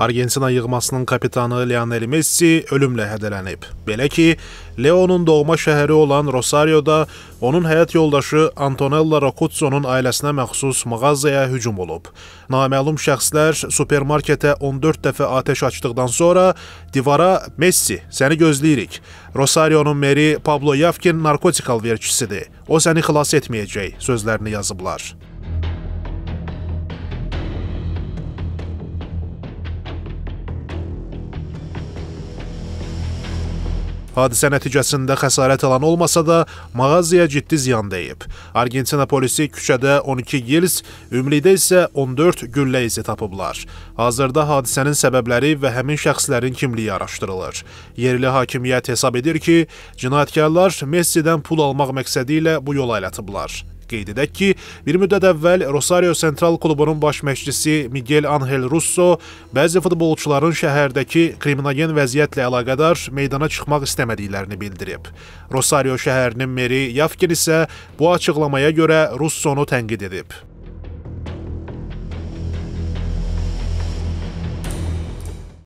Argentina yığmasının kapitanı Lionel Messi ölümlə hədələnib. Belə ki, Leonun doğma şəhəri olan Rosarioda onun həyat yoldaşı Antonella Roccuzzo'nun ailəsinə məxsus mağazaya hücum olub. Naməlum şəxslər supermarketə 14 dəfə atəş açdıqdan sonra divara Messi, səni gözləyirik. Rosario'nun meri Pablo Yavkin narkotik alverçisidir. O səni xilas etməyəcək sözlərini yazıblar. Hadisə nəticəsində xəsarət alan olmasa da, mağazaya ciddi ziyan dəyib. Argentina polisi küçədə 12 gils, ümumilikdə isə 14 güllə izi tapıblar. Hazırda hadisənin səbəbləri və həmin şəxslərin kimliyi araşdırılır. Yerli hakimiyyət hesab edir ki, cinayətkarlar Messidən pul almaq məqsədi ilə bu yola əl atıblar. Qeyd edək ki, bir müddət əvvəl Rosario Central klubunun baş məşqçisi Miguel Angel Russo bəzi futbolçuların şəhərdəki kriminogen vəziyyətlə əlaqədar meydana çıxmaq istəmədiklərini bildirib. Rosario şəhərinin meri Yavkin isə bu açıqlamaya görə Russonu tənqid edib.